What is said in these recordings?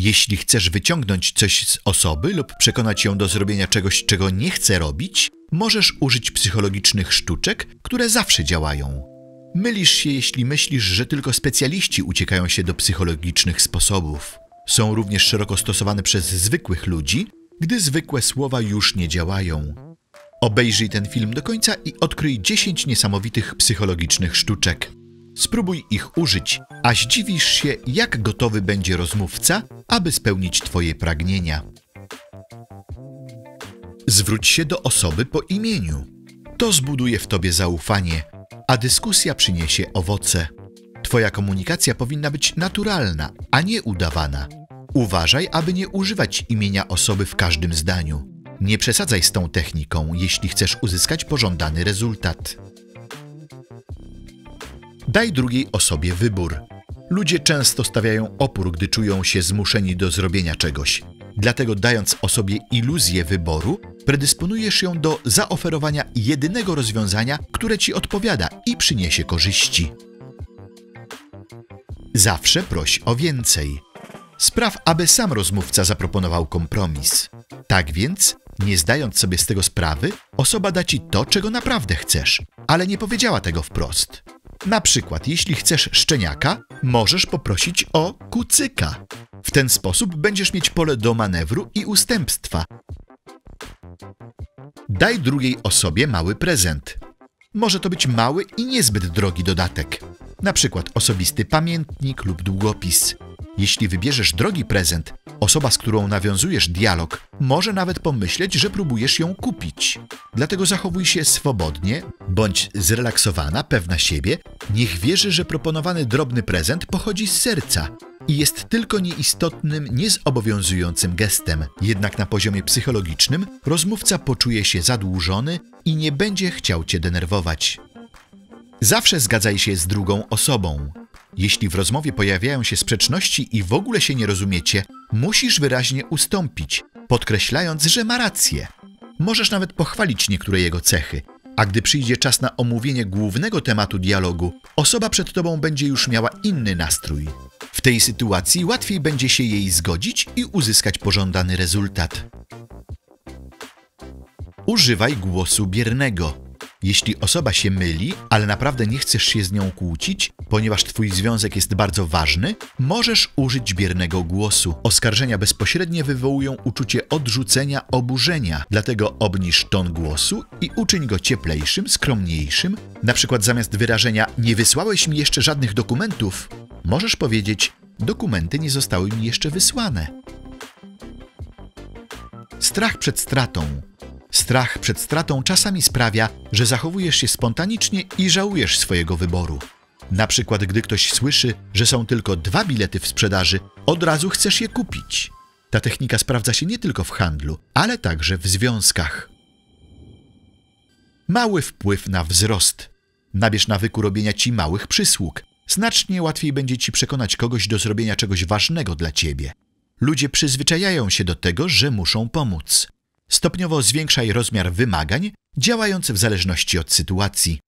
Jeśli chcesz wyciągnąć coś z osoby lub przekonać ją do zrobienia czegoś, czego nie chce robić, możesz użyć psychologicznych sztuczek, które zawsze działają. Mylisz się, jeśli myślisz, że tylko specjaliści uciekają się do psychologicznych sposobów. Są również szeroko stosowane przez zwykłych ludzi, gdy zwykłe słowa już nie działają. Obejrzyj ten film do końca i odkryj 10 niesamowitych psychologicznych sztuczek. Spróbuj ich użyć, a zdziwisz się, jak gotowy będzie rozmówca, aby spełnić Twoje pragnienia. Zwróć się do osoby po imieniu. To zbuduje w Tobie zaufanie, a dyskusja przyniesie owoce. Twoja komunikacja powinna być naturalna, a nie udawana. Uważaj, aby nie używać imienia osoby w każdym zdaniu. Nie przesadzaj z tą techniką, jeśli chcesz uzyskać pożądany rezultat. Daj drugiej osobie wybór. Ludzie często stawiają opór, gdy czują się zmuszeni do zrobienia czegoś. Dlatego dając osobie iluzję wyboru, predysponujesz ją do zaoferowania jedynego rozwiązania, które ci odpowiada i przyniesie korzyści. Zawsze proś o więcej. Spraw, aby sam rozmówca zaproponował kompromis. Tak więc, nie zdając sobie z tego sprawy, osoba da ci to, czego naprawdę chcesz, ale nie powiedziała tego wprost. Na przykład, jeśli chcesz szczeniaka, możesz poprosić o kucyka. W ten sposób będziesz mieć pole do manewru i ustępstwa. Daj drugiej osobie mały prezent. Może to być mały i niezbyt drogi dodatek, na przykład osobisty pamiętnik lub długopis. Jeśli wybierzesz drogi prezent, osoba, z którą nawiązujesz dialog, może nawet pomyśleć, że próbujesz ją kupić. Dlatego zachowuj się swobodnie, bądź zrelaksowana, pewna siebie, niech wierzy, że proponowany drobny prezent pochodzi z serca i jest tylko nieistotnym, niezobowiązującym gestem. Jednak na poziomie psychologicznym rozmówca poczuje się zadłużony i nie będzie chciał cię denerwować. Zawsze zgadzaj się z drugą osobą. Jeśli w rozmowie pojawiają się sprzeczności i w ogóle się nie rozumiecie, musisz wyraźnie ustąpić, podkreślając, że ma rację. Możesz nawet pochwalić niektóre jego cechy, a gdy przyjdzie czas na omówienie głównego tematu dialogu, osoba przed tobą będzie już miała inny nastrój. W tej sytuacji łatwiej będzie się jej zgodzić i uzyskać pożądany rezultat. Używaj głosu biernego. Jeśli osoba się myli, ale naprawdę nie chcesz się z nią kłócić, ponieważ twój związek jest bardzo ważny, możesz użyć biernego głosu. Oskarżenia bezpośrednie wywołują uczucie odrzucenia, oburzenia, dlatego obniż ton głosu i uczyń go cieplejszym, skromniejszym. Na przykład zamiast wyrażenia nie wysłałeś mi jeszcze żadnych dokumentów, możesz powiedzieć dokumenty nie zostały mi jeszcze wysłane. Strach przed stratą Strach przed stratą czasami sprawia, że zachowujesz się spontanicznie i żałujesz swojego wyboru. Na przykład, gdy ktoś słyszy, że są tylko dwa bilety w sprzedaży, od razu chcesz je kupić. Ta technika sprawdza się nie tylko w handlu, ale także w związkach. Mały wpływ na wzrost. Nabierz nawyku robienia ci małych przysług. Znacznie łatwiej będzie ci przekonać kogoś do zrobienia czegoś ważnego dla ciebie. Ludzie przyzwyczajają się do tego, że muszą pomóc. Stopniowo zwiększaj rozmiar wymagań, działając w zależności od sytuacji.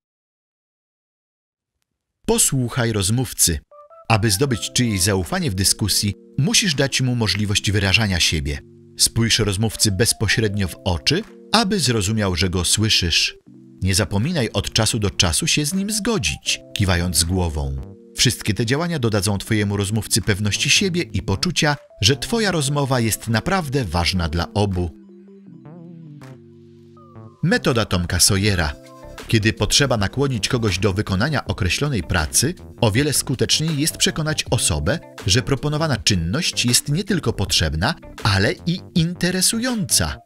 Posłuchaj rozmówcy. Aby zdobyć czyjeś zaufanie w dyskusji, musisz dać mu możliwość wyrażania siebie. Spójrz rozmówcy bezpośrednio w oczy, aby zrozumiał, że go słyszysz. Nie zapominaj od czasu do czasu się z nim zgodzić, kiwając głową. Wszystkie te działania dodadzą Twojemu rozmówcy pewności siebie i poczucia, że Twoja rozmowa jest naprawdę ważna dla obu. Metoda Tomka Sawyera. Kiedy potrzeba nakłonić kogoś do wykonania określonej pracy, o wiele skuteczniej jest przekonać osobę, że proponowana czynność jest nie tylko potrzebna, ale i interesująca.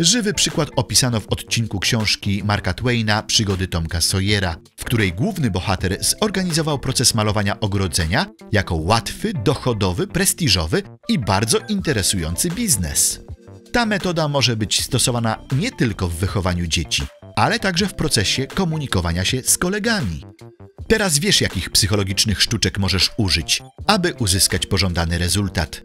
Żywy przykład opisano w odcinku książki Marka Twaina Przygody Tomka Sawyera, w której główny bohater zorganizował proces malowania ogrodzenia jako łatwy, dochodowy, prestiżowy i bardzo interesujący biznes. Ta metoda może być stosowana nie tylko w wychowaniu dzieci, ale także w procesie komunikowania się z kolegami. Teraz wiesz, jakich psychologicznych sztuczek możesz użyć, aby uzyskać pożądany rezultat.